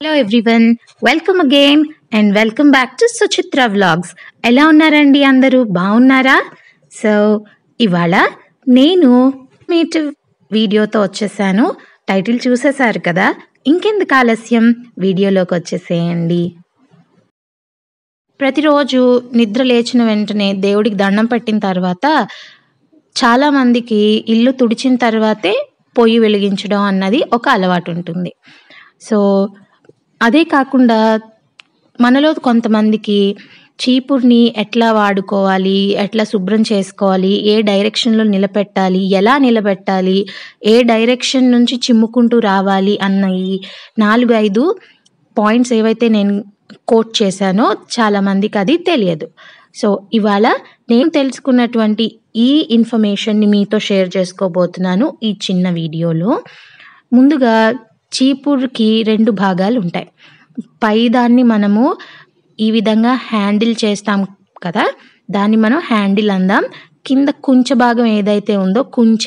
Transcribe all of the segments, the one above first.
Hello everyone welcome again and welcome back to Suchitra vlogs ఎలా ఉన్నారండి అందరూ? బాగున్నారా? సో ఇవాళ నేను మీట్ వీడియోతో వచ్చేసాను. టైటిల్ చూసేశారు కదా? ఇంకెందుకు ఆలస్యం? వీడియోలోకి వచ్చేసేయండి. ప్రతిరోజు నిద్ర లేచిన వెంటనే దేవుడికి దండం పెట్టిన తర్వాత చాలా మందికి ఇల్లు తుడిచిన తర్వాతే పొయ్యి వెలిగించడం అన్నది ఒక అలవాటు ఉంటుంది. సో అదే కాకుండా మనలో కొంతమందికి చీపుర్ని ఎట్లా వాడుకోవాలి ఎట్లా శుభ్రం చేసుకోవాలి ఏ డైరెక్షన్లో నిలబెట్టాలి ఎలా నిలబెట్టాలి ఏ డైరెక్షన్ నుంచి చిమ్ముకుంటూ రావాలి అన్న ఈ నాలుగు ఐదు పాయింట్స్ ఏవైతే నేను కోట్ చేశానో చాలామందికి అది తెలియదు. సో ఇవాళ నేను తెలుసుకున్నటువంటి ఈ ఇన్ఫర్మేషన్ని మీతో షేర్ చేసుకోబోతున్నాను ఈ చిన్న వీడియోలో. ముందుగా చీపుర్కి రెండు భాగాలు ఉంటాయి పై దాన్ని మనము ఈ విధంగా హ్యాండిల్ చేస్తాం కదా దాన్ని మనం హ్యాండిల్ అందాం. కింద కుంచ భాగం ఏదైతే ఉందో కుంచ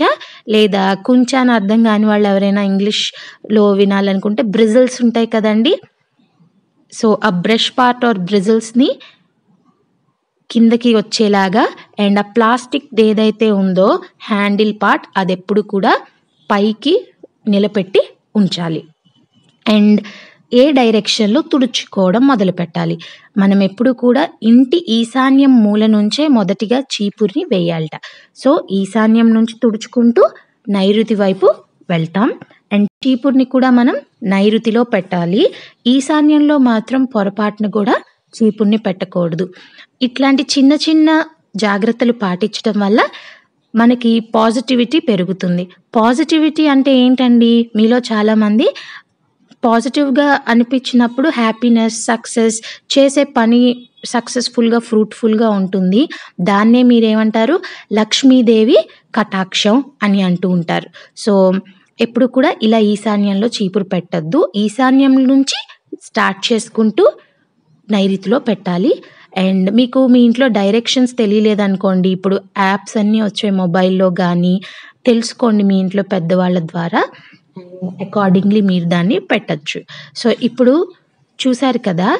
లేదా కుంచ అని అర్థం కాని వాళ్ళు ఎవరైనా ఇంగ్లీష్లో వినాలనుకుంటే బ్రిజిల్స్ ఉంటాయి కదండి. సో ఆ బ్రష్ పార్ట్ ఆర్ బ్రిజిల్స్ని కిందకి వచ్చేలాగా అండ్ ఆ ప్లాస్టిక్ ఏదైతే ఉందో హ్యాండిల్ పార్ట్ అది ఎప్పుడు కూడా పైకి నిలబెట్టి ఉంచాలి. అండ్ ఏ డైరెక్షన్లో తుడుచుకోవడం మొదలు పెట్టాలి. మనం ఎప్పుడు కూడా ఇంటి ఈశాన్యం మూల నుంచే మొదటిగా చీపుర్ని వేయాలట. సో ఈశాన్యం నుంచి తుడుచుకుంటూ నైరుతి వైపు వెళ్తాం. అండ్ చీపుర్ని కూడా మనం నైరుతిలో పెట్టాలి. ఈశాన్యంలో మాత్రం పొరపాటున కూడా చీపుర్ని పెట్టకూడదు. ఇట్లాంటి చిన్న చిన్న జాగ్రత్తలు పాటించడం వల్ల మనకి పాజిటివిటీ పెరుగుతుంది. పాజిటివిటీ అంటే ఏంటండి? మీలో చాలామంది పాజిటివ్గా అనిపించినప్పుడు హ్యాపీనెస్ సక్సెస్ చేసే పని సక్సెస్ఫుల్గా ఫ్రూట్ఫుల్గా ఉంటుంది. దాన్నే మీరేమంటారు? లక్ష్మీదేవి కటాక్షం అని అంటూ ఉంటారు. సో ఎప్పుడు కూడా ఇలా ఈశాన్యంలో చీపురు పెట్టద్దు. ఈశాన్యం నుంచి స్టార్ట్ చేసుకుంటూ నైరుతిలో పెట్టాలి. అండ్ మీకు మీ ఇంట్లో డైరెక్షన్స్ తెలియలేదనుకోండి ఇప్పుడు యాప్స్ అన్నీ వచ్చాయి మొబైల్లో కానీ తెలుసుకోండి మీ ఇంట్లో పెద్దవాళ్ళ ద్వారా. అకార్డింగ్లీ మీరు దాన్ని పెట్టచ్చు. సో ఇప్పుడు చూశారు కదా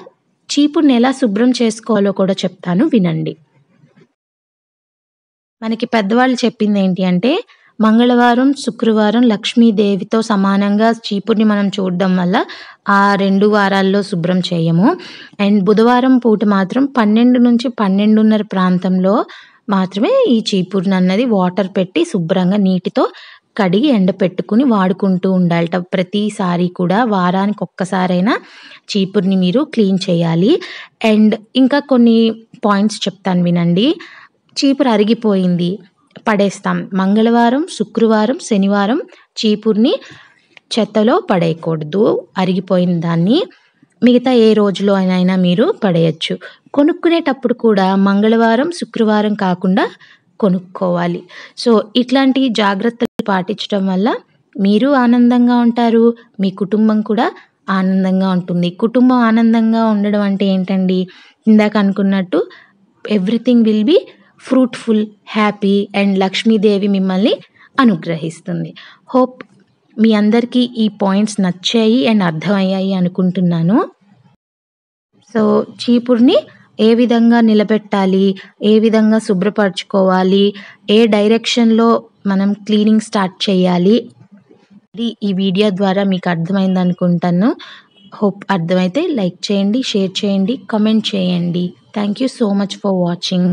చీపుని ఎలా శుభ్రం చేసుకోవాలో కూడా చెప్తాను వినండి. మనకి పెద్దవాళ్ళు చెప్పింది ఏంటి అంటే మంగళవారం శుక్రవారం లక్ష్మీదేవితో సమానంగా చీపుర్ని మనం చూడడం వల్ల ఆ రెండు వారాల్లో శుభ్రం చేయము. అండ్ బుధవారం పూట మాత్రం పన్నెండు నుంచి పన్నెండున్నర ప్రాంతంలో మాత్రమే ఈ చీపుర్ని అన్నది వాటర్ పెట్టి శుభ్రంగా నీటితో కడిగి ఎండపెట్టుకుని వాడుకుంటూ ఉండాలట. ప్రతిసారి కూడా వారానికి ఒక్కసారైనా చీపుర్ని మీరు క్లీన్ చేయాలి. అండ్ ఇంకా కొన్ని పాయింట్స్ చెప్తాను వినండి. చీపురు అరిగిపోయింది. పడేస్తాం. మంగళవారం శుక్రవారం శనివారం చీపుర్ని చెత్తలో పడేయకూడదు. అరిగిపోయిన దాన్ని మిగతా ఏ రోజులో అయినా మీరు పడేయచ్చు. కొనుక్కునేటప్పుడు కూడా మంగళవారం శుక్రవారం కాకుండా కొనుక్కోవాలి. సో ఇట్లాంటి జాగ్రత్తలు పాటించడం వల్ల మీరు ఆనందంగా ఉంటారు. మీ కుటుంబం కూడా ఆనందంగా ఉంటుంది. కుటుంబం ఆనందంగా ఉండడం అంటే ఏంటండి? ఇందాక అనుకున్నట్టు everything will be fruitful happy and Lakshmidevi మిమ్మల్ని అనుగ్రహిస్తుంది. హోప్ మీ అందరికీ ఈ పాయింట్స్ నచ్చాయి అండ్ అర్థమయ్యాయి అనుకుంటున్నాను. సో చీపుర్ని ఏ విధంగా నిలబెట్టాలి ఏ విధంగా శుభ్రపరచుకోవాలి ఏ డైరెక్షన్లో మనం క్లీనింగ్ స్టార్ట్ చేయాలి అది ఈ వీడియో ద్వారా మీకు అర్థమైంది అనుకుంటాను. హోప్ అర్థమైతే లైక్ చేయండి షేర్ చేయండి కమెంట్ చేయండి. Thank you so much for watching